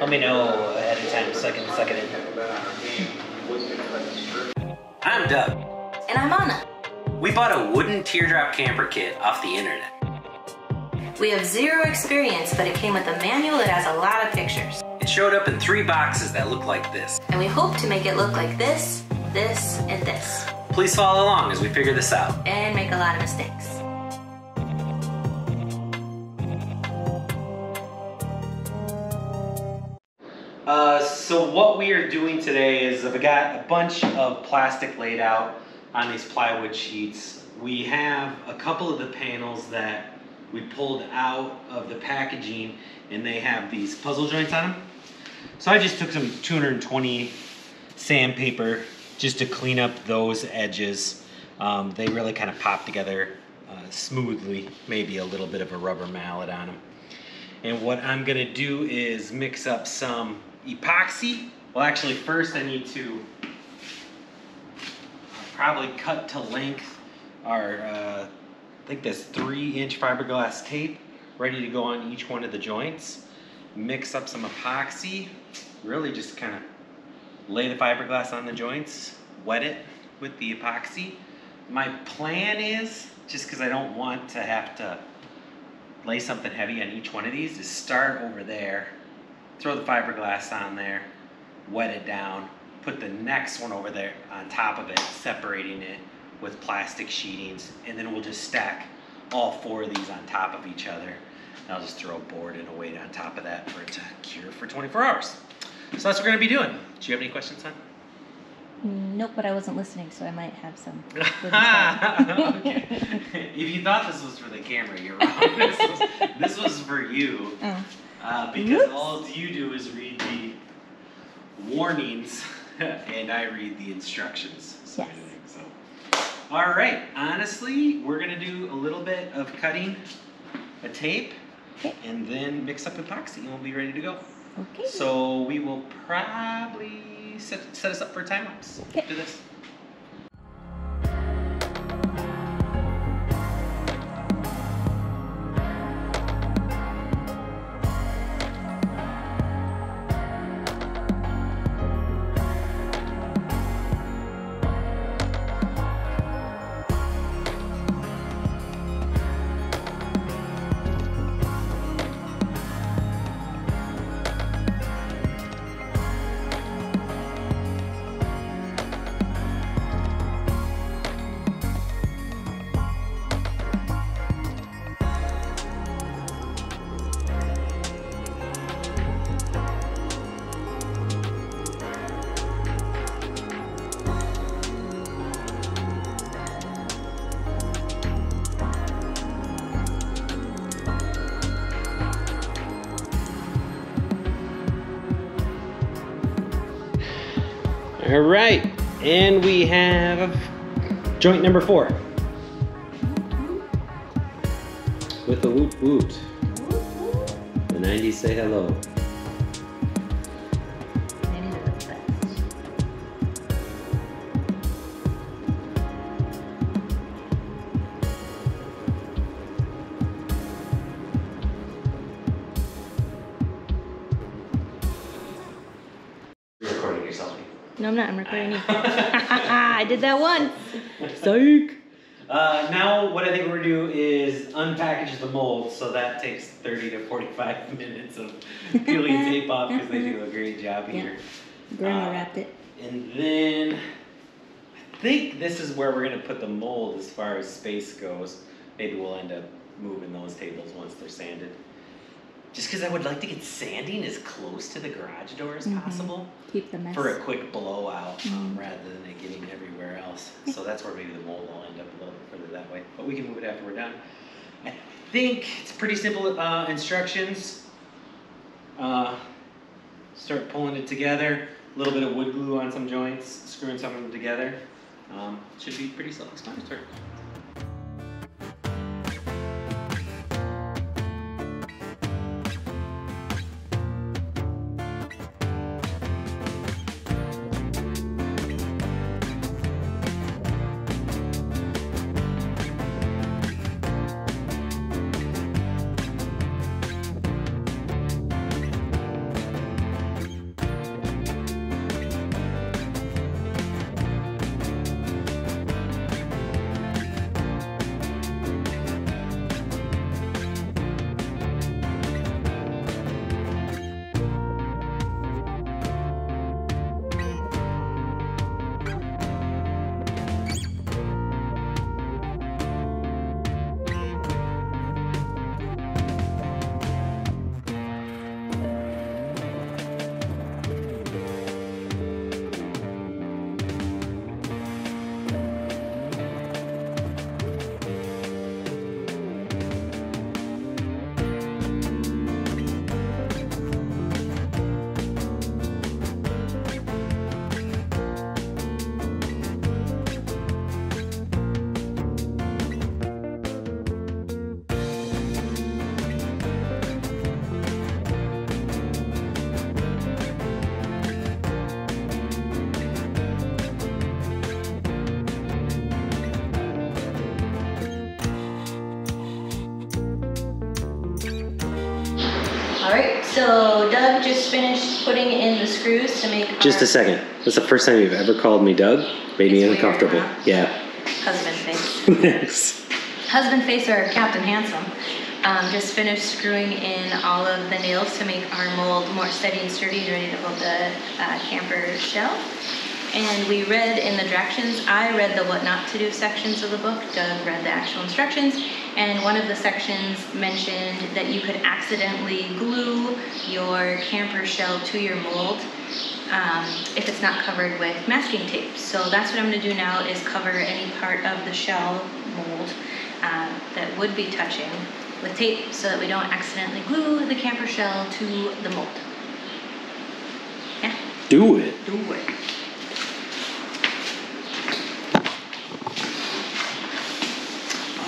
Let me know ahead of time so I can suck it in. I'm Doug. And I'm Anna. We bought a wooden teardrop camper kit off the internet. We have zero experience, but it came with a manual that has a lot of pictures. It showed up in three boxes that look like this. And we hope to make it look like this, this, and this. Please follow along as we figure this out. And make a lot of mistakes. Uh, so what we are doing today is I've got a bunch of plastic laid out on these plywood sheets. We have a couple of the panels that we pulled out of the packaging and they have these puzzle joints on them. So I just took some 220 sandpaper just to clean up those edges. Um, they really kind of pop together uh, smoothly, maybe a little bit of a rubber mallet on them. And what I'm gonna do is mix up some epoxy. Well, actually first I need to probably cut to length our, uh, I think that's three inch fiberglass tape ready to go on each one of the joints. Mix up some epoxy, really just kind of lay the fiberglass on the joints, wet it with the epoxy. My plan is, just because I don't want to have to lay something heavy on each one of these, is start over there, throw the fiberglass on there, wet it down, put the next one over there on top of it, separating it with plastic sheetings, and then we'll just stack all four of these on top of each other. And I'll just throw a board and a weight on top of that for it to cure for 24 hours. So that's what we're gonna be doing. Do you have any questions, hon? Nope, but I wasn't listening, so I might have some. okay. If you thought this was for the camera, you're wrong. This was, this was for you. Oh. Uh, because all you do is read the warnings and I read the instructions. So, Yes. so. All right, honestly, we're gonna do a little bit of cutting a tape Okay. and then mix up epoxy and we'll be ready to go. Okay. So we will probably set, set us up for a time lapse. Okay. Do this. All right, and we have joint number four with a woot woot. The 90s say hello. Not. I'm recording you. I did that once. Psych. Uh, now, what I think we're gonna do is unpackage the mold, so that takes 30 to 45 minutes of peeling tape off because they do a great job here. Grandma Uh, wrapped it. And then I think this is where we're gonna put the mold as far as space goes. Maybe we'll end up moving those tables once they're sanded. Just because I would like to get sanding as close to the garage door as Mhm. possible Keep the mess. for a quick blowout um, Mhm. rather than it getting everywhere else. So that's where maybe the mold will end up a little bit further that way. But we can move it after we're done. I think it's pretty simple uh, instructions. Uh, start pulling it together. A little bit of wood glue on some joints, screwing some of them together. Um, should be pretty self-explanatory. So Doug just finished putting in the screws to make Just a second. That's the first time you've ever called me Doug. Made me It's weird, uncomfortable. huh? Yeah. husband face. Thanks. Husband face or Captain Handsome. Um, just finished screwing in all of the nails to make our mold more steady and sturdy and ready to hold the uh, camper shell. And we read in the directions, I read the what not to do sections of the book, Doug read the actual instructions, and one of the sections mentioned that you could accidentally glue your camper shell to your mold um, if it's not covered with masking tape. So that's what I'm gonna do now is cover any part of the shell mold uh, that would be touching with tape so that we don't accidentally glue the camper shell to the mold. Yeah, Do it. do it.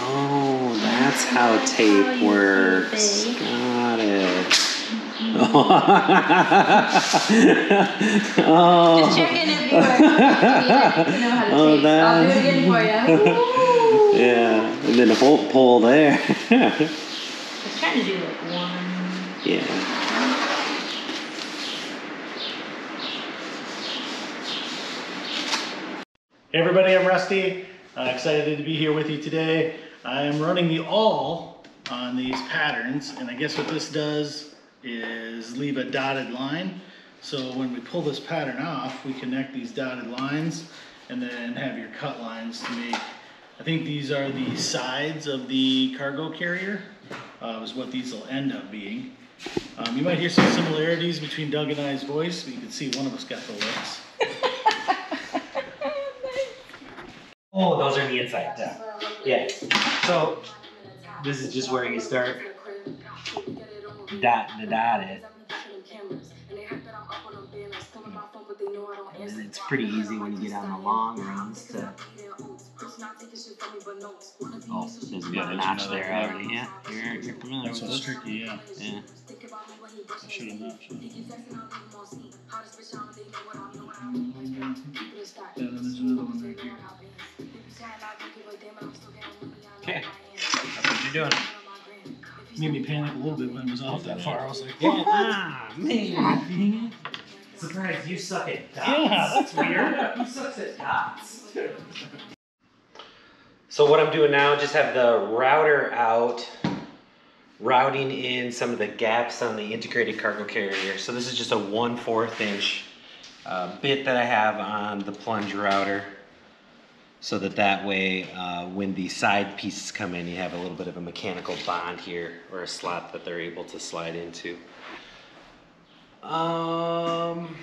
Oh, that's how tape works. tape it. Got it. Just oh. checking if you were, if you needed know how to Oh, tape. I'll do it that- again for you. Yeah, and then the bolt pull there. Just trying to do like one. yeah. Hey everybody, I'm Rusty. Uh, excited to be here with you today. I am running the awl on these patterns, and I guess what this does is leave a dotted line. So when we pull this pattern off, we connect these dotted lines and then have your cut lines to make, I think these are the sides of the cargo carrier, uh, is what these will end up being. Um, you might hear some similarities between Doug and I's voice, but you can see one of us got the lips. Oh, those are the inside. Yeah. Yeah. So this is just where you start dot to dot it. And then it's pretty easy when you get on the long runs to. Oh, there's Yeah, another there's notch another- there already. Yeah, you're, you're familiar That's with what's this. tricky, yeah. Yeah. Okay. That's what you're doing. Made me panic a little bit when it was off that far. I was like, Yeah. Ah, man. Surprised you suck at dots. Yeah, that's weird. Who sucks at dots? So what I'm doing now, just have the router out, routing in some of the gaps on the integrated cargo carrier. So this is just a 1 4th inch uh, bit that I have on the plunge router. So that that way, uh, when the side pieces come in, you have a little bit of a mechanical bond here, or a slot that they're able to slide into. Um,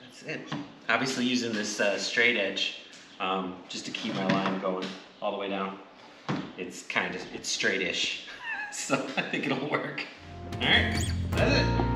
that's it. Obviously using this uh, straight edge um, just to keep my line going all the way down. It's kind of, it's straight-ish. so I think it'll work. All right, that's it.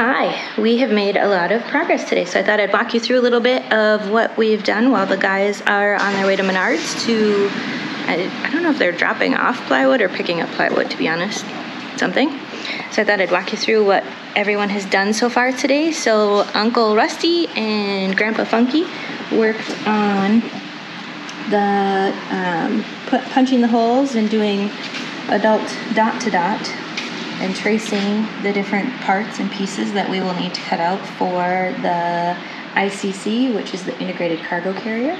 Hi, we have made a lot of progress today, so I thought I'd walk you through a little bit of what we've done while the guys are on their way to Menards to, I, I don't know if they're dropping off plywood or picking up plywood, to be honest, something. So I thought I'd walk you through what everyone has done so far today. So Uncle Rusty and Grandpa Funky worked on the um, punching the holes and doing adult dot to dot and tracing the different parts and pieces that we will need to cut out for the ICC, which is the integrated cargo carrier.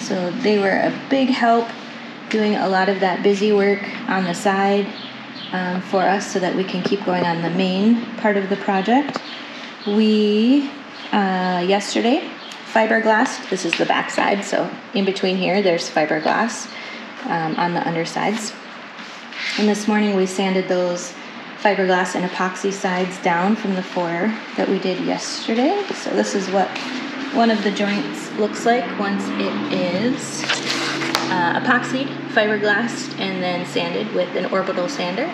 So they were a big help doing a lot of that busy work on the side um, for us so that we can keep going on the main part of the project. We, uh, yesterday, fiberglass. This is the back side, so in between here, there's fiberglass um, on the undersides. And this morning we sanded those fiberglass and epoxy sides down from the four that we did yesterday. So this is what one of the joints looks like once it is uh, epoxied, fiberglass, and then sanded with an orbital sander.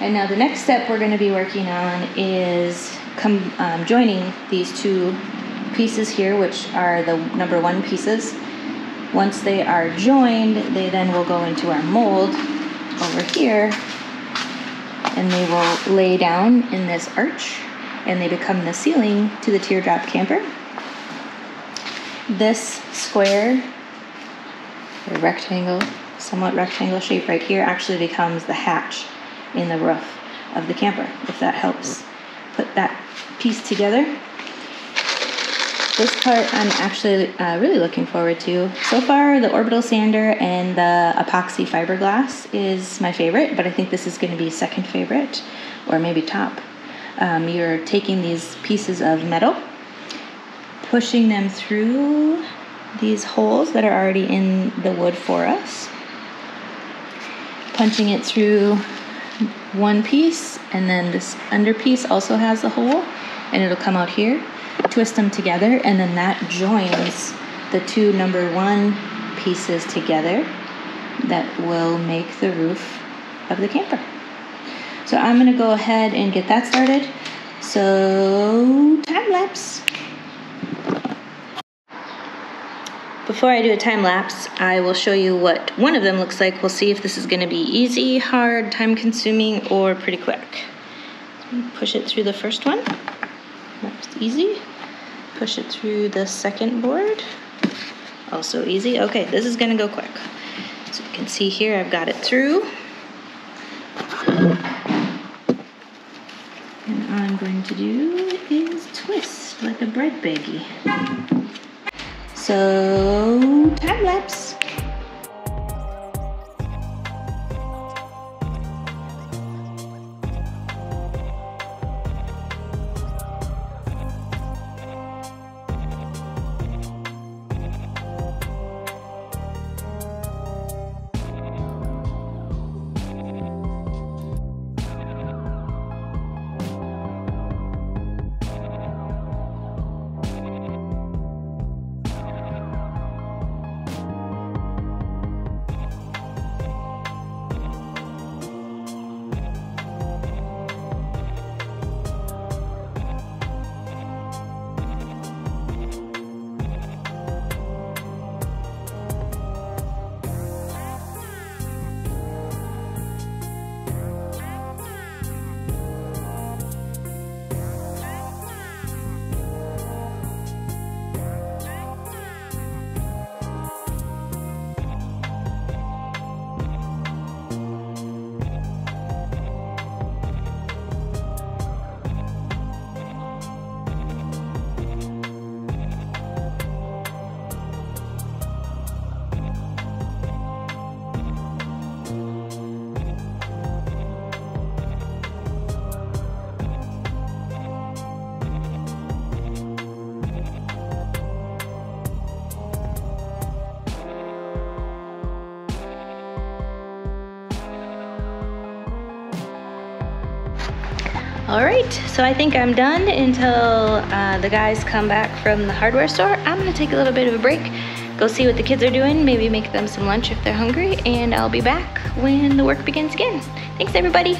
And now the next step we're going to be working on is um, joining these two pieces here, which are the number one pieces. Once they are joined, they then will go into our mold over here, and they will lay down in this arch, and they become the ceiling to the teardrop camper. This square, or rectangle, somewhat rectangle shape right here, actually becomes the hatch in the roof of the camper, if that helps put that piece together. This part I'm actually uh, really looking forward to. So far, the orbital sander and the epoxy fiberglass is my favorite, but I think this is going to be second favorite, or maybe top. Um, you're taking these pieces of metal, pushing them through these holes that are already in the wood for us, punching it through one piece and then this under piece also has a hole and it'll come out here twist them together and then that joins the two number one pieces together that will make the roof of the camper so i'm going to go ahead and get that started so time lapse Before I do a time lapse, I will show you what one of them looks like. We'll see if this is gonna be easy, hard, time consuming, or pretty quick. Push it through the first one, that's easy. Push it through the second board, also easy. Okay, this is gonna go quick. So you can see here, I've got it through. And I'm going to do is twist like a bread baggie. So, time lapse. All right, so I think I'm done until uh, the guys come back from the hardware store. I'm gonna take a little bit of a break, go see what the kids are doing, maybe make them some lunch if they're hungry, and I'll be back when the work begins again. Thanks, everybody.